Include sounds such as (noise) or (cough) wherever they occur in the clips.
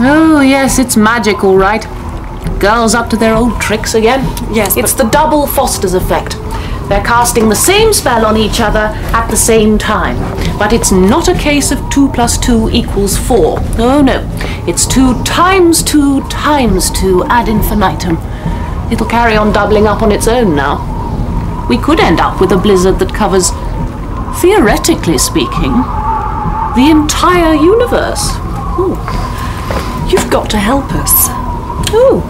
Oh, yes, it's magic, all right. Girls up to their old tricks again. Yes, It's the double Foster's effect. They're casting the same spell on each other at the same time. But it's not a case of 2 plus 2 equals 4. Oh, no. It's 2 times 2 times 2 ad infinitum. It'll carry on doubling up on its own now. We could end up with a blizzard that covers, theoretically speaking, the entire universe. Ooh. You've got to help us. Ooh.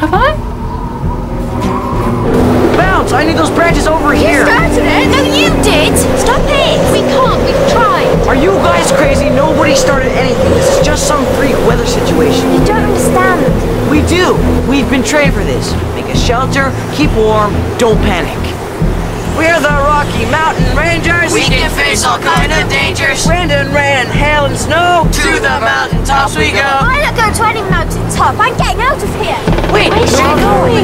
Have I? Bounce! I need those branches over here! started it. No, you did. Stop it. We can't. We've tried. Are you guys crazy? Nobody started anything. This is just some freak weather situation. You don't understand. We do! We've been trained for this. Make a shelter, keep warm, don't panic. We're the Rocky Mountain Rangers! We can face all kind of dangers. Wind and rain and hail and snow! To the mountain tops we go. I'm not going to any mountain top. I'm getting out of here. Wait! Where's she going?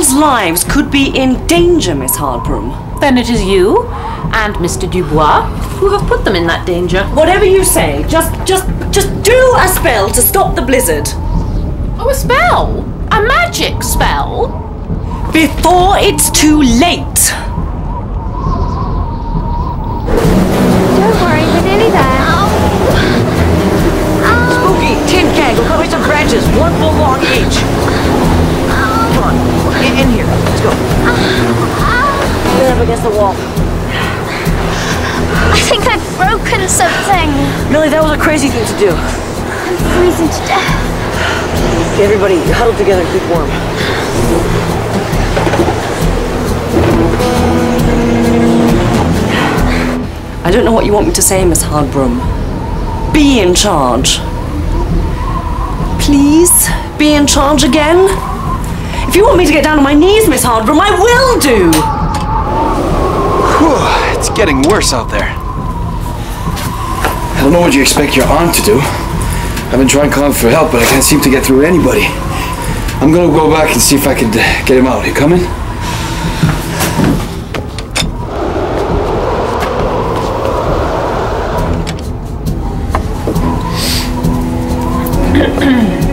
Girls' lives could be in danger, Miss Hardbroom. Then it is you and Mr. Dubois who have put them in that danger. Whatever you say, just, just, just do a spell to stop the blizzard. Oh, a spell? A magic spell? Before it's too late. The wall. I think I've broken something. Millie, that was a crazy thing to do. I'm freezing to death. Everybody, huddle together and keep warm. I don't know what you want me to say, Miss Hardbroom. Be in charge. Please, be in charge again. If you want me to get down on my knees, Miss Hardbroom, I will do. Whew, it's getting worse out there. I don't know what you expect your aunt to do. I've been trying calling for help, but I can't seem to get through to anybody. I'm gonna go back and see if I could uh, get him out. You coming? What's (clears throat)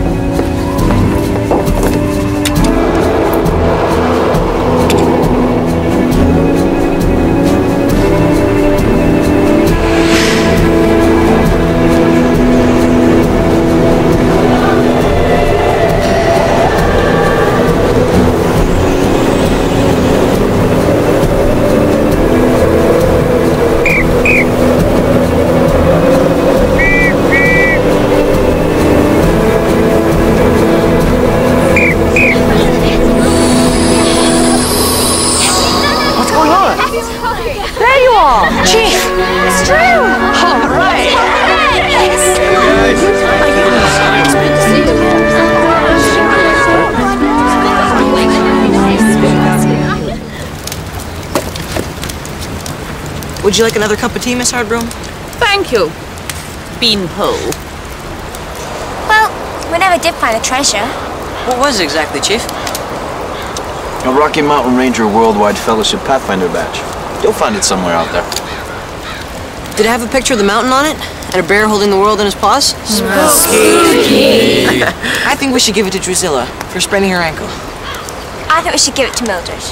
Would you like another cup of tea, Miss Hardbroom? Thank you, Beanpole. Well, we never did find the treasure. What was it exactly, Chief? A Rocky Mountain Ranger Worldwide Fellowship Pathfinder badge. You'll find it somewhere out there. Did it have a picture of the mountain on it? And a bear holding the world in his paws? (laughs) I think we should give it to Drusilla for spraining her ankle. I think we should give it to Mildred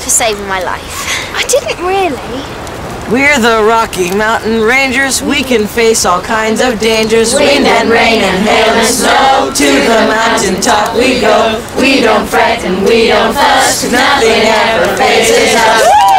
for saving my life. I didn't really. We're the Rocky Mountain Rangers. We can face all kinds of dangers. Wind and rain and hail and snow. To the mountain top we go. We don't fret and we don't fuss. Nothing ever fazes us.